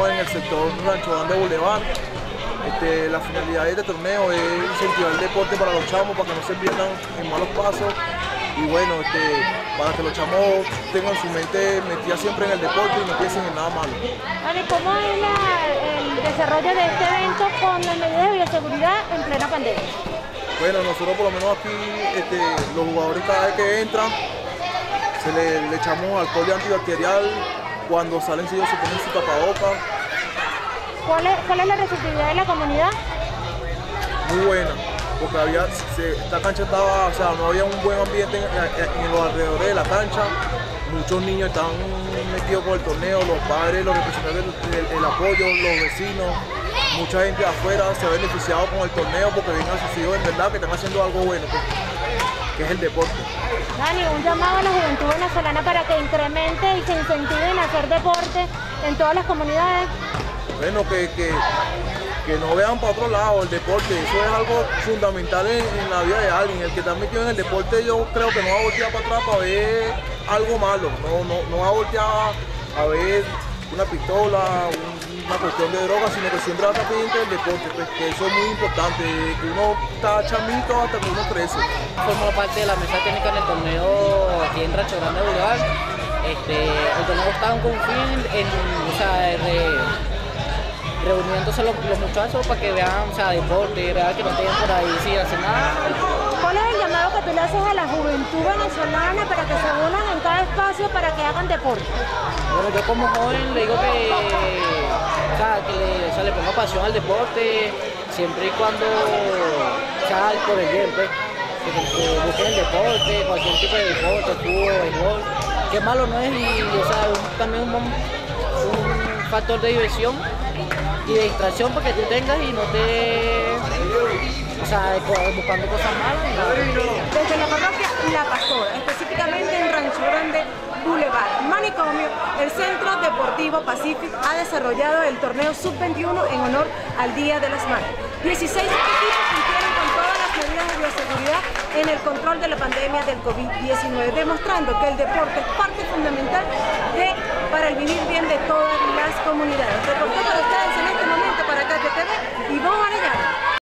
estamos en el sector Rancho Grande Boulevard. Este, la finalidad de este torneo es incentivar el deporte para los chamos, para que no se pierdan en malos pasos y bueno, este, para que los chamos tengan su mente metida siempre en el deporte y no piensen en nada malo. Vale, ¿cómo es el desarrollo de este evento con las medidas de bioseguridad en plena pandemia? Bueno, nosotros por lo menos aquí, este, los jugadores cada vez que entran, se le, echamos alcohol antibacterial, cuando salen ellos se ponen su tapabocas. ¿Cuál es, ¿Cuál es la receptividad de la comunidad? Muy buena porque había, esta cancha estaba, o sea, no había un buen ambiente en, los alrededores de la cancha. Muchos niños están metidos con el torneo, los padres, los representantes del apoyo, los vecinos, mucha gente afuera se ha beneficiado con el torneo porque vienen a sus hijos en verdad que están haciendo algo bueno, pues, que es el deporte. Dani, un llamado a la juventud venezolana para que incremente y se incentiven a hacer deporte en todas las comunidades. Bueno, que, que que no vean para otro lado el deporte, eso es algo fundamental en, la vida de alguien. El que está metido en el deporte yo creo que no va a voltear para atrás para ver algo malo, no, no, no va a voltear a ver una pistola, una cuestión de droga, sino que siempre va a estar pendiente del deporte, pues, que eso es muy importante, que uno está chamito hasta que uno crece. Formo parte de la mesa técnica en el torneo aquí en Rancho Grande Boulevard. Este, torneo está con fin en, o sea, de, reuniéndose los, los, muchachos para que vean, o sea, deporte, vean que no estén por ahí sin hacer nada. ¿Cuál es el llamado que tú le haces a la juventud venezolana para que se unan en cada espacio para que hagan deporte? Bueno, yo como joven le digo que, o sea, que le, o sea, le ponga pasión al deporte, siempre y cuando sea por el bien, pues. Que, busquen el deporte, cualquier tipo de deporte, fútbol, béisbol, que malo no es y, o sea, también un, un factor de diversión y de distracción para que tú tengas y no te. O sea, buscando cosas malas. Desde la parroquia La Pastora, específicamente en Rancho Grande Boulevard, Manicomio, el Centro Deportivo Pacific ha desarrollado el torneo Sub-21 en honor al Día de las Madres. 16 equipos cumplieron con todas las medidas de bioseguridad en el control de la pandemia del COVID-19, demostrando que el deporte es parte fundamental para el vivir bien de todas las